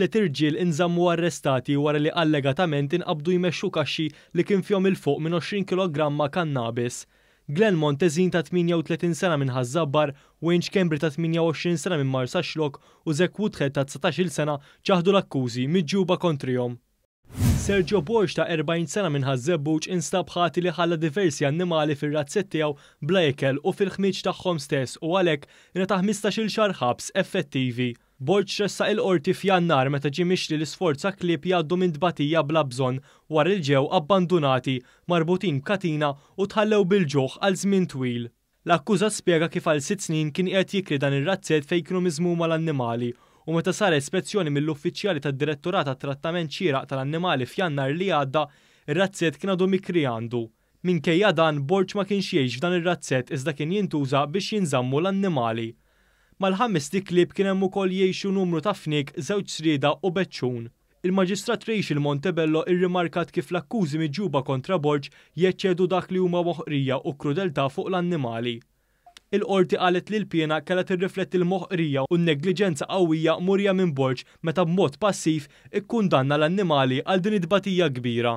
Tliet irġiel inżammu arrestati wara li allegatament inqabdu jmexxu kaxxi li kien fihom 'il fuq minn 20 kilogramma kannabis. Glenn Montezin ta' 38 sena minn Ħaż-Żabbar, Wayne Schembri ta' 28 sena minn Marsaxlokk u Zach Woodhead ta' 19-il sena ċaħdu l-akkużi miġjuba kontrihom. Sergio Borg ta' 40 sena minn Ħaż-Żebbuġ instab ħati li ħalla diversi annimali fir-razzett tiegħu bla ikel u fil-ħmieġ tagħhom stess u għalhekk ingħata ħmistax-il xahar ħabs effettivi. Borg tressaq il-Qorti f'Jannar meta ġie mixli li sforza klieb jgħaddu minn tbatija bla bżonn wara li ġew abbandunati, marbutin b'katina u tħallew bil-ġuħ għal żmien twil. L-akkużat spjega kif għal sitt snin kien qiegħed jikri dan ir-razzett fejn kienu miżmuma l-annimali u meta saret spezzjoni mill-uffiċjali tad-Direttorat għat-Trattament Xieraq tal-Annimali f'Jannar li għadda, ir-razzett kien għadu mikri għandu. Minkejja dan, Borg ma kienx jgħix f'dan ir-razzett iżda kien jintuża biex jinżammu l-annimali. Mal-ħamest iklieb kien hemm ukoll jgħixu numru ta' fniek, żewġ srieda u beċċun. Il-Maġistrat Rachel Montebello rrimarkat kif l-akkużi miġjuba kontra Borg jeċċedu dak li huma moħqrija u krudeltà fuq l-annimali. Il-Qorti qalet li l-piena kellha tirrifletti l-moħqrija u n-negliġenza qawwija murija minn Borg meta b'mod passiv ikkundanna l-annimali għal din it-tbatija kbira.